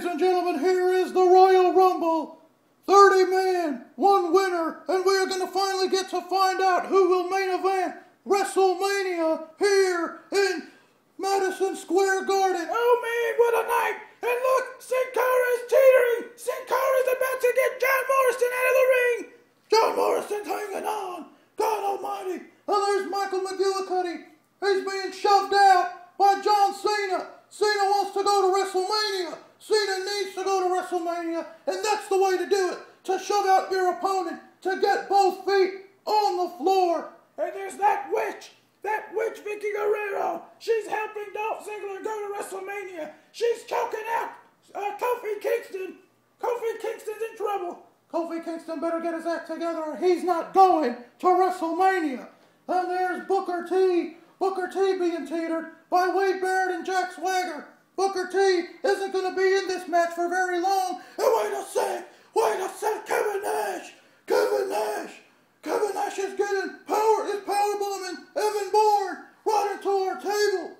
Ladies and gentlemen, here is the Royal Rumble. 30 men, one winner, and we're going to finally get to find out who will main event WrestleMania here in Madison Square Garden. Oh man, what a night! And look, Sin Cara is teetering! Sin Cara is about to get John Morrison out of the ring! John Morrison's hanging on! God almighty! And there's Michael McGillicutty. He's being shoved out by John Cena. Cena wants to go to WrestleMania. Cena needs to go to WrestleMania, and that's the way to do it. To shove out your opponent, to get both feet on the floor. And there's that witch, that witch Vickie Guerrero. She's helping Dolph Ziggler go to WrestleMania. She's choking out uh, Kofi Kingston. Kofi Kingston's in trouble. Kofi Kingston better get his act together or he's not going to WrestleMania. And there's Booker T. Booker T being teetered by Wade Barrett and Jack Swagger. Booker T isn't going to be in this match for very long. And wait a sec, wait a sec, Kevin Nash, Kevin Nash, Kevin Nash is getting power, is power bombing Evan Bourne right into our table.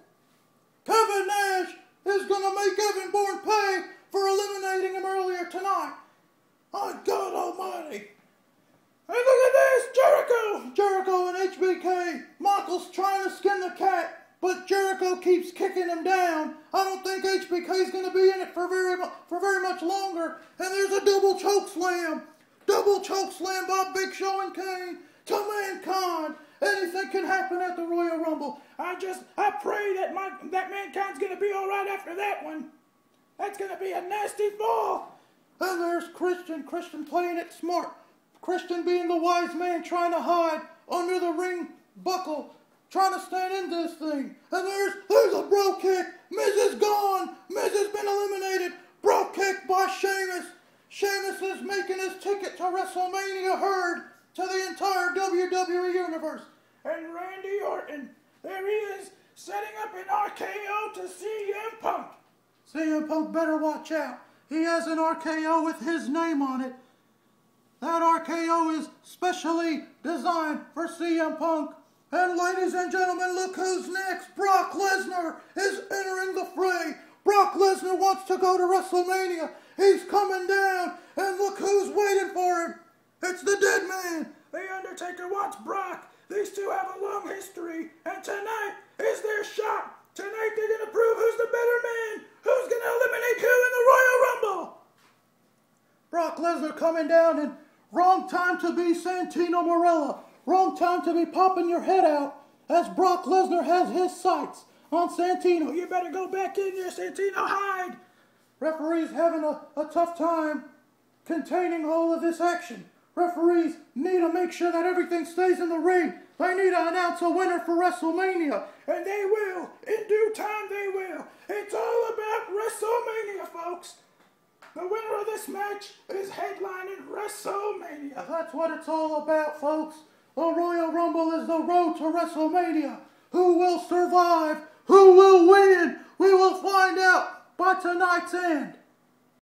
Kevin Nash is going to make Evan Bourne pay for eliminating him earlier tonight. My God Almighty. And look at this, Jericho, Jericho and HBK. Michaels trying to skin the cat. But Jericho keeps kicking him down. I don't think HBK is going to be in it for very for very much longer. And there's a double choke slam, double choke slam by Big Show and Kane to Mankind. Anything can happen at the Royal Rumble. I just I pray that my that Mankind's going to be all right after that one. That's going to be a nasty fall. And there's Christian. Christian playing it smart. Christian being the wise man trying to hide under the ring buckle trying to stand in this thing. And there's there's a brogue kick. Miz is gone. Miz has been eliminated. Brogue kick by Sheamus. Sheamus is making his ticket to WrestleMania heard to the entire WWE universe. And Randy Orton, there he is, setting up an RKO to CM Punk. CM Punk better watch out. He has an RKO with his name on it. That RKO is specially designed for CM Punk. And ladies and gentlemen, look who's next. Brock Lesnar is entering the fray. Brock Lesnar wants to go to WrestleMania. He's coming down, and look who's waiting for him. It's the dead man. The Undertaker wants Brock. These two have a long history, and tonight is their shot. Tonight they're going to prove who's the better man, who's going to eliminate who in the Royal Rumble. Brock Lesnar coming down, and wrong time to be Santino Marella. Wrong time to be popping your head out as Brock Lesnar has his sights on Santino. You better go back in there, Santino, hide! Referees having a, a tough time containing all of this action. Referees need to make sure that everything stays in the ring. They need to announce a winner for WrestleMania. And they will. In due time, they will. It's all about WrestleMania, folks. The winner of this match is headlining WrestleMania. That's what it's all about, folks. The Royal Rumble is the road to WrestleMania. Who will survive? Who will win? We will find out by tonight's end.